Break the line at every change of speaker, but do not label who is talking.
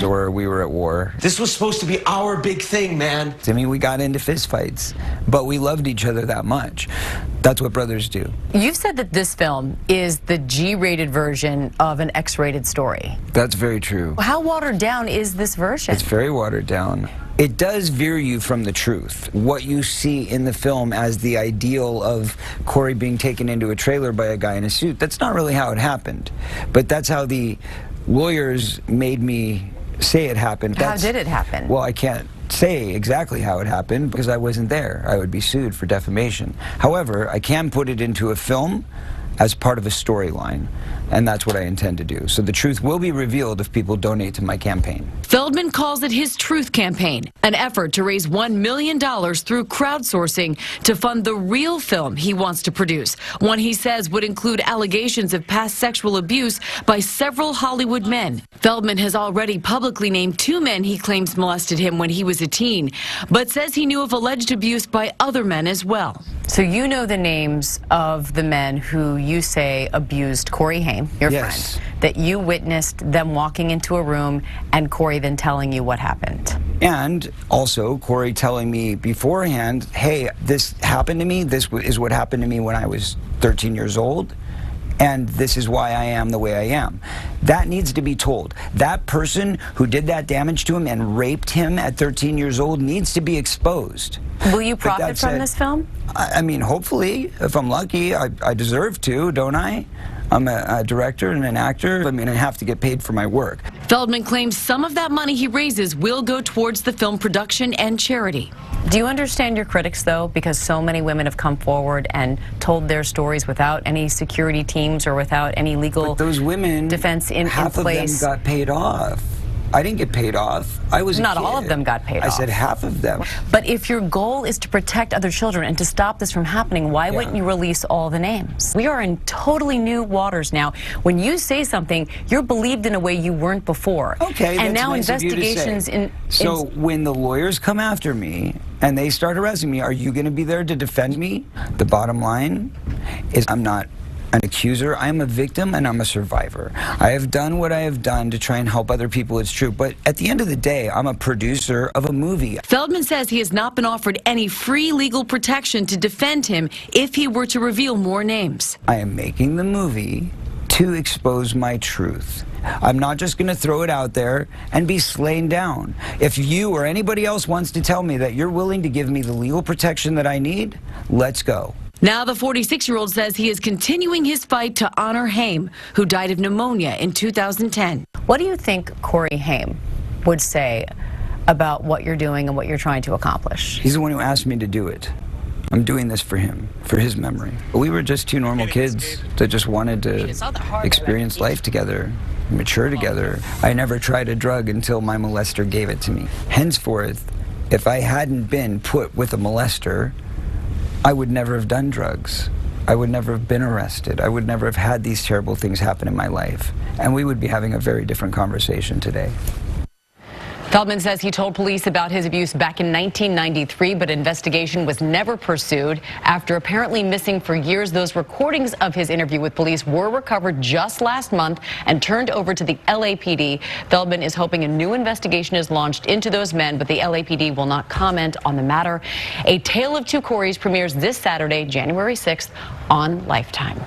friends or we were at war.
This was supposed to be our big thing, man.
I mean, we got into fistfights, but we loved each other that much. That's what brothers do.
You've said that this film is the G-rated version of an X-rated story.
That's very true.
How watered down is this version?
It's very watered down. It does veer you from the truth. What you see in the film as the ideal of Corey being taken into a trailer by a guy in a suit, that's not really how it happened. But that's how the lawyers made me say it happened.
How did it happen?
Well, I can't say exactly how it happened because I wasn't there. I would be sued for defamation. However, I can put it into a film as part of a storyline, and that's what I intend to do. So the truth will be revealed if people donate to my campaign.
Feldman calls it his Truth Campaign, an effort to raise $1 million through crowdsourcing to fund the real film he wants to produce. One he says would include allegations of past sexual abuse by several Hollywood men. Feldman has already publicly named two men he claims molested him when he was a teen, but says he knew of alleged abuse by other men as well.
So you know the names of the men who you say abused Corey Haim, your
Yes.
friend, that you witnessed them walking into a room and Corey then telling you what happened.
And also, Corey telling me beforehand, hey, this happened to me. This is what happened to me when I was 13 years old. And this is why I am the way I am. That needs to be told. That person who did that damage to him and raped him at 13 years old needs to be exposed.
Will you profit from
said-
this film?
I, I mean, hopefully, if I'm lucky, I, I deserve to, don't I? I'm a, a director and an actor. I mean, I have to get paid for my work.
Feldman claims some of that money he raises will go towards the film production and charity.
Do you understand your critics, though? Because so many women have come forward and told their stories without any security teams or without any legal
But those women,
defense in, in
half
place.
of them got paid off. I didn't get paid off. I was
Not all of them got paid
I
off.
I said half of them.
But if your goal is to protect other children and to stop this from happening, why
Yeah.
wouldn't you release all the names? We are in totally new waters now. When you say something, you're believed in a way you weren't before.
Okay,
and
that's
now
nice of you to say.
investigations in.
So
in
when the lawyers come after me and they start arresting me, are you going to be there to defend me? The bottom line is I'm not an accuser. I'm a victim and I'm a survivor. I have done what I have done to try and help other people. It's true. But at the end of the day, I'm a producer of a movie.
Feldman says he has not been offered any free legal protection to defend him if he were to reveal more names.
I am making the movie to expose my truth. I'm not just going to throw it out there and be slain down. If you or anybody else wants to tell me that you're willing to give me the legal protection that I need, let's go.
Now, the 46 year old says he is continuing his fight to honor Haim, who died of pneumonia in 2010.
what do you think Corey Haim would say about what you're doing and what you're trying to accomplish?
He's the one who asked me to do it. I'm doing this for him, for his memory. We were just two normal kids that just wanted to experience life together, mature together. I never tried a drug until my molester gave it to me. Henceforth, if I hadn't been put with a molester, I would never have done drugs. I would never have been arrested. I would never have had these terrible things happen in my life. And we would be having a very different conversation today.
Feldman says he told police about his abuse back in 1993, but investigation was never pursued. After apparently missing for years, those recordings of his interview with police were recovered just last month and turned over to the LAPD. Feldman is hoping a new investigation is launched into those men, but the LAPD will not comment on the matter. A Tale of Two Coreys premieres this Saturday, January 6th on Lifetime.